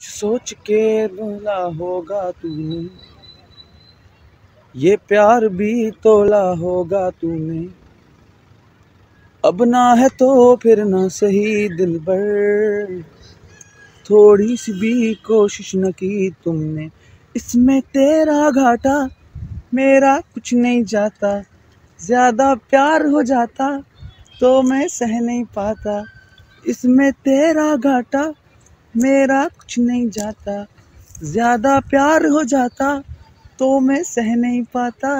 सोच के बोला होगा तूने। ये प्यार भी तोला होगा तूने। अब ना है तो फिर ना सही दिल भर थोड़ी सी भी कोशिश न की तुमने। इसमें तेरा घाटा मेरा कुछ नहीं जाता। ज़्यादा प्यार हो जाता तो मैं सह नहीं पाता। इसमें तेरा घाटा मेरा कुछ नहीं जाता ज़्यादा प्यार हो जाता तो मैं सह नहीं पाता।